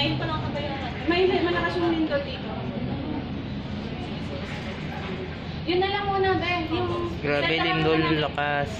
dito. Nine pa lang kabayaran. May, may malakas yung window dito. Yun na lang muna, be. Yung... Grabe, lindol, lakas.